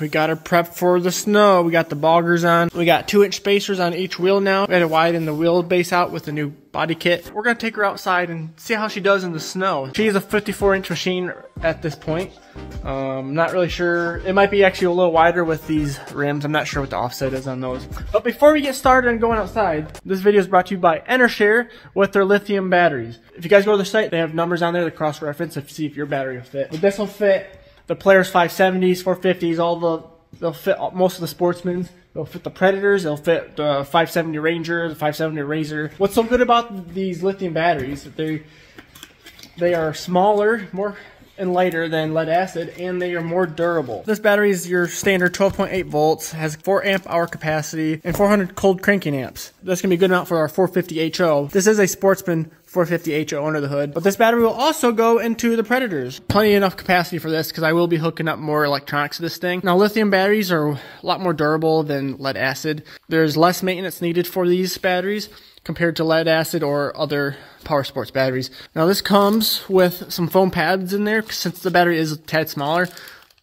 We got her prepped for the snow. We got the boggers on. We got two inch spacers on each wheel now. We had to widen the wheelbase out with the new body kit. We're gonna take her outside and see how she does in the snow. She is a 54 inch machine at this point. Um, not really sure. It might be actually a little wider with these rims. I'm not sure what the offset is on those. But before we get started on going outside, this video is brought to you by Enershare with their lithium batteries. If you guys go to the site, they have numbers on there to cross-reference to see if your battery will fit. But this will fit the Polaris 570s, 450s, all the, they'll fit most of the sportsmen's. They'll fit the Predators. They'll fit the 570 Ranger, the 570 Razor. What's so good about these lithium batteries? That they they are smaller, more and lighter than lead acid, and they are more durable. This battery is your standard 12.8 volts, has 4 amp hour capacity, and 400 cold cranking amps. That's gonna be good enough for our 450 HO. This is a Sportsman 450 HO under the hood, but this battery will also go into the Predators. Plenty enough capacity for this because I will be hooking up more electronics to this thing. Now lithium batteries are a lot more durable than lead acid. There's less maintenance needed for these batteries compared to lead acid or other power sports batteries. Now this comes with some foam pads in there since the battery is a tad smaller.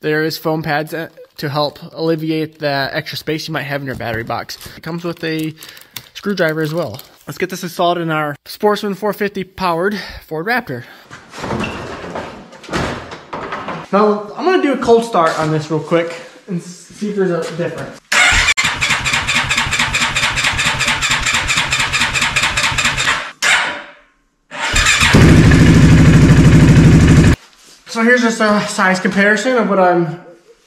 There is foam pads uh, to help alleviate the extra space you might have in your battery box. It comes with a screwdriver as well. Let's get this installed in our Sportsman 450 powered Ford Raptor. Now I'm gonna do a cold start on this real quick and see if there's a difference. So here's just a size comparison of what I'm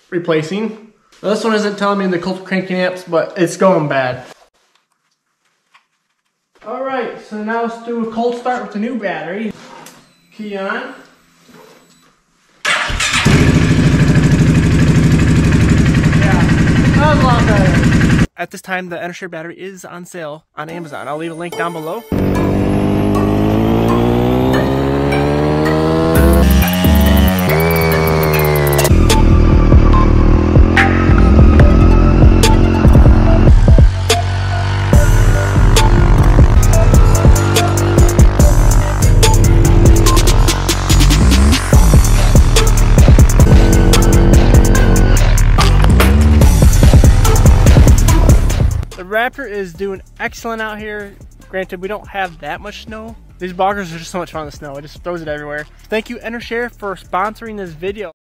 replacing. Now this one isn't telling me the cold cranking amps, but it's going bad. All right, so now let's do a cold start with the new battery. Key on. Yeah, that was a lot better. At this time, the Enershare battery is on sale on Amazon. I'll leave a link down below. Raptor is doing excellent out here. Granted, we don't have that much snow. These boggers are just so much fun in the snow. It just throws it everywhere. Thank you, Enershare, for sponsoring this video.